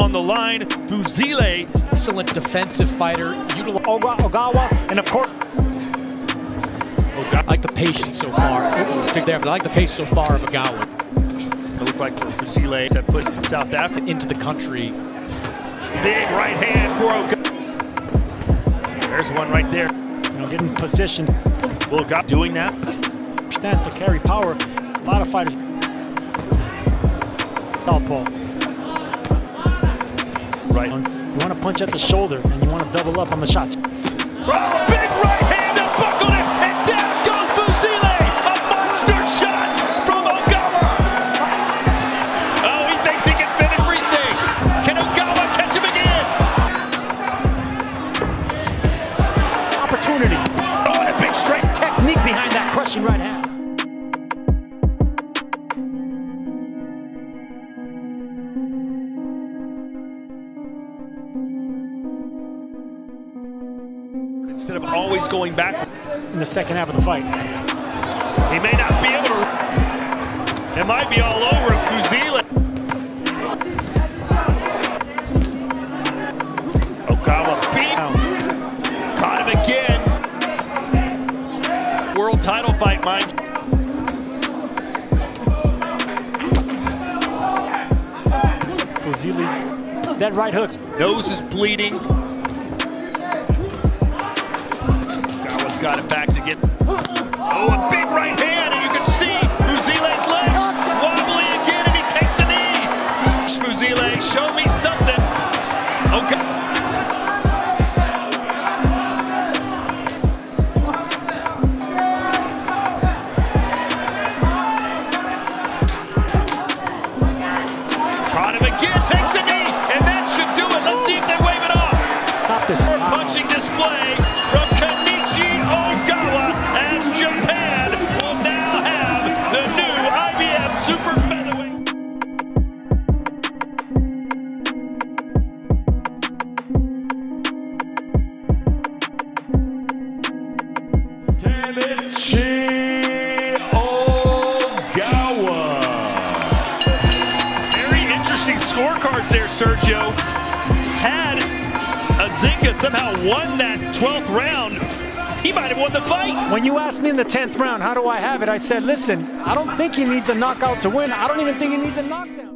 on the line. Fuzile. Excellent defensive fighter. Utilize Oga, Ogawa, and of course, I like the patience so far. Ooh, stick there, but I like the pace so far of Ogawa It looked like Fuzile had put South Africa into the country. Big right hand for Ogawa. There's one right there. you know, getting position, Will got doing that. stands to carry power. A lot of fighters. Southpaw. Right. You want to punch at the shoulder, and you want to double up on the shots. Oh, big right hand that buckled it, and down goes Fuzile. A monster shot from Ogawa. Oh, he thinks he can fit everything. Can Ogawa catch him again? Opportunity. Oh, and a big straight. Technique behind that crushing right hand. Instead of always going back, in the second half of the fight. he may not be able to. It might be all over if Fuzile. Ogawa beat Caught him again. World title fight, mind. Fuzile, that right hook. Nose is bleeding. Got it back to get. Oh, a big right hand, and you can see Fuzile's legs wobbly again, and he takes a knee. Fuzile, show me something. Ogawa. Caught him again, takes a knee, and that should do it. Let's see if they wave it off. Stop this. Kenichi Ogawa. Very interesting scorecards there, Sergio. Had Azinga somehow won that 12th round, he might have won the fight. When you asked me in the 10th round, how do I have it? I said, listen, I don't think he needs a knockout to win. I don't even think he needs a knockdown.